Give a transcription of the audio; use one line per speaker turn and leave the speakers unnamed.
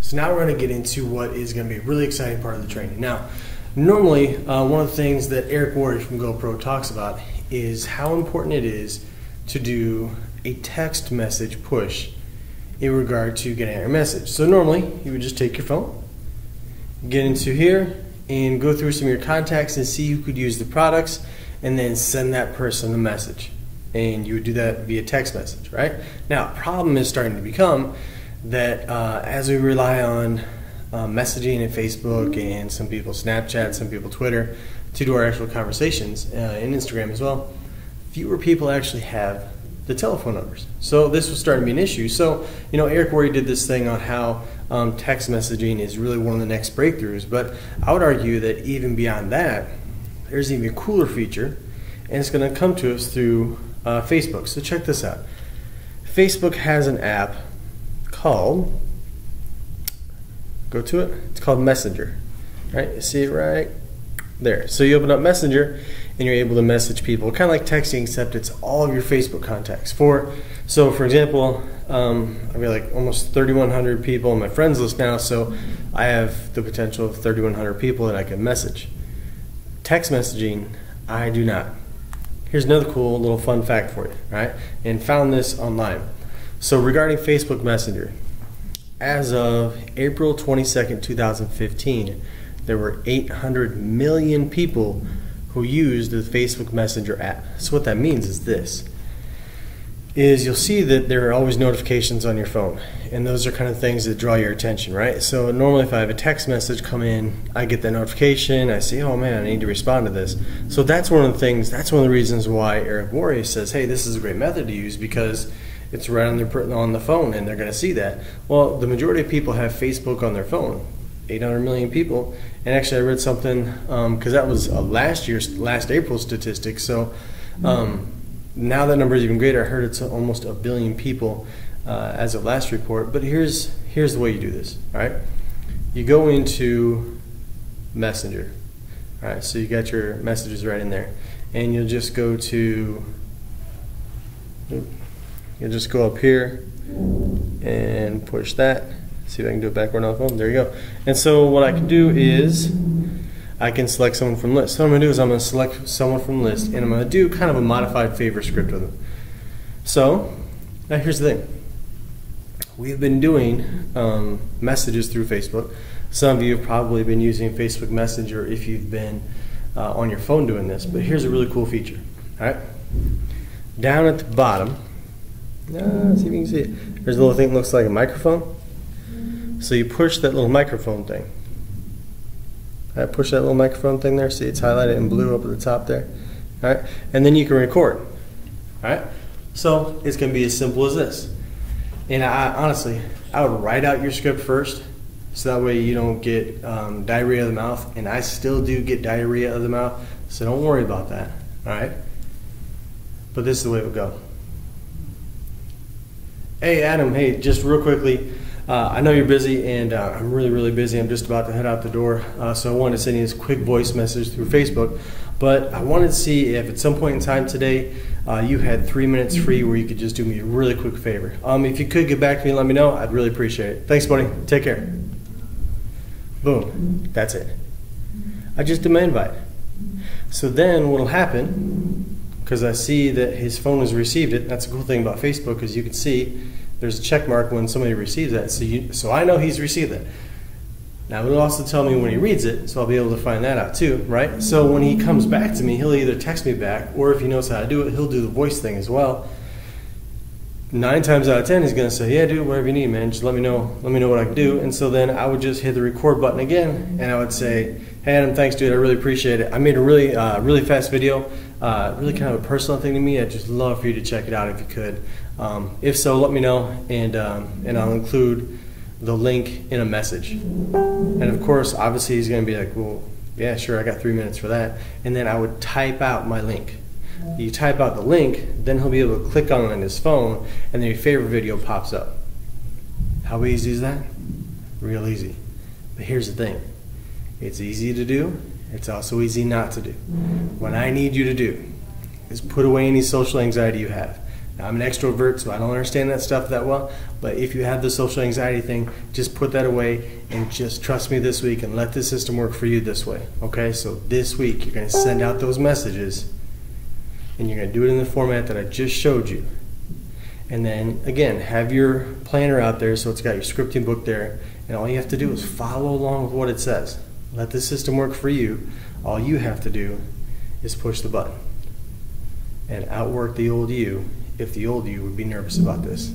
So now we're going to get into what is going to be a really exciting part of the training. Now, normally uh, one of the things that Eric Worre from GoPro talks about is how important it is to do a text message push in regard to getting your message. So normally you would just take your phone, get into here, and go through some of your contacts and see who could use the products, and then send that person the message. And you would do that via text message, right? Now, problem is starting to become that uh, as we rely on uh, messaging and Facebook and some people Snapchat, some people Twitter to do our actual conversations, uh, and Instagram as well, fewer people actually have the telephone numbers. So this was starting to be an issue. So, you know, Eric Worre did this thing on how um, text messaging is really one of the next breakthroughs. But I would argue that even beyond that, there's even a cooler feature, and it's going to come to us through uh, Facebook. So check this out. Facebook has an app called, go to it, it's called Messenger. Right? You see it right there. So you open up Messenger and you're able to message people, kind of like texting, except it's all of your Facebook contacts. For so, for example, um, I've got like almost 3,100 people on my friends list now, so I have the potential of 3,100 people that I can message. Text messaging, I do not. Here's another cool little fun fact for you, right? And found this online. So regarding Facebook Messenger, as of April 22nd, 2015, there were 800 million people who used the Facebook Messenger app. So what that means is this is you'll see that there are always notifications on your phone and those are kind of things that draw your attention right so normally if i have a text message come in i get the notification i see oh man i need to respond to this so that's one of the things that's one of the reasons why eric Worre says hey this is a great method to use because it's right on their on the phone and they're going to see that well the majority of people have facebook on their phone 800 million people. And actually, I read something because um, that was uh, last year's last April statistic. So um, now that number is even greater. I heard it's almost a billion people uh, as of last report. But here's here's the way you do this. All right, you go into Messenger. All right, so you got your messages right in there, and you'll just go to. You'll just go up here and push that see if I can do it backward on phone. There you go. And so what I can do is I can select someone from list. So what I'm going to do is I'm going to select someone from list and I'm going to do kind of a modified favor script with them. So now here's the thing. We've been doing um, messages through Facebook. Some of you have probably been using Facebook Messenger if you've been uh, on your phone doing this, but here's a really cool feature. All right, down at the bottom, uh, see if you can see it. There's a little thing that looks like a microphone. So you push that little microphone thing. I push that little microphone thing there. See, it's highlighted in blue up at the top there. All right, and then you can record. All right, so it's going to be as simple as this. And I honestly, I would write out your script first, so that way you don't get um, diarrhea of the mouth. And I still do get diarrhea of the mouth, so don't worry about that. All right, but this is the way it would go. Hey, Adam. Hey, just real quickly. Uh, I know you're busy, and uh, I'm really, really busy. I'm just about to head out the door, uh, so I wanted to send you this quick voice message through Facebook. But I wanted to see if at some point in time today uh, you had three minutes free where you could just do me a really quick favor. Um, if you could get back to me and let me know, I'd really appreciate it. Thanks, buddy. Take care. Boom. That's it. I just did my invite. So then what'll happen, because I see that his phone has received it, that's a cool thing about Facebook, is you can see there's a check mark when somebody receives that. So, you, so I know he's received it. Now it'll also tell me when he reads it, so I'll be able to find that out too, right? So when he comes back to me, he'll either text me back, or if he knows how to do it, he'll do the voice thing as well. Nine times out of ten, he's gonna say, "Yeah, dude, whatever you need, man. Just let me know. Let me know what I can do." And so then I would just hit the record button again, and I would say, "Hey, Adam, thanks, dude. I really appreciate it. I made a really, uh, really fast video. Uh, really kind of a personal thing to me. I'd just love for you to check it out if you could. Um, if so, let me know, and um, and I'll include the link in a message. And of course, obviously, he's going to be like, "Well, yeah, sure, I got three minutes for that." And then I would type out my link. You type out the link, then he'll be able to click on it on his phone, and then your favorite video pops up. How easy is that? Real easy. But here's the thing: it's easy to do. It's also easy not to do. What I need you to do is put away any social anxiety you have Now, I'm an extrovert, so I don't understand that stuff that well. But if you have the social anxiety thing, just put that away and just trust me this week and let the system work for you this way. Okay? So this week, you're going to send out those messages and you're going to do it in the format that I just showed you. And then again, have your planner out there so it's got your scripting book there. And all you have to do is follow along with what it says. Let the system work for you. All you have to do is push the button and outwork the old you if the old you would be nervous about this.